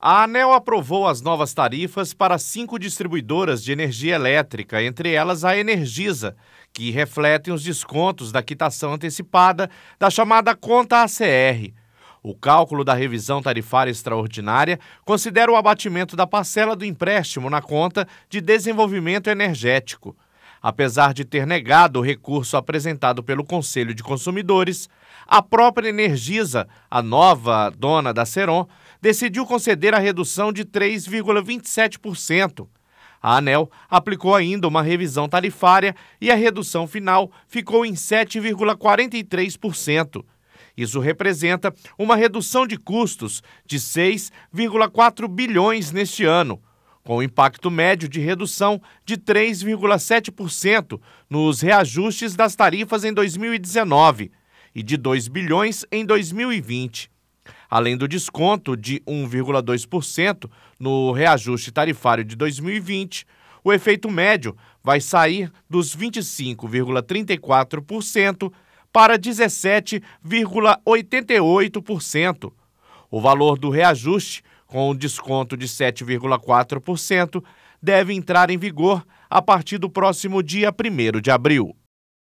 A ANEL aprovou as novas tarifas para cinco distribuidoras de energia elétrica, entre elas a Energisa, que refletem os descontos da quitação antecipada da chamada conta ACR. O cálculo da revisão tarifária extraordinária considera o abatimento da parcela do empréstimo na conta de desenvolvimento energético. Apesar de ter negado o recurso apresentado pelo Conselho de Consumidores, a própria Energisa, a nova dona da Seron, decidiu conceder a redução de 3,27%. A ANEL aplicou ainda uma revisão tarifária e a redução final ficou em 7,43%. Isso representa uma redução de custos de 6,4 bilhões neste ano com impacto médio de redução de 3,7% nos reajustes das tarifas em 2019 e de 2 bilhões em 2020. Além do desconto de 1,2% no reajuste tarifário de 2020, o efeito médio vai sair dos 25,34% para 17,88%. O valor do reajuste com um desconto de 7,4%, deve entrar em vigor a partir do próximo dia 1 de abril.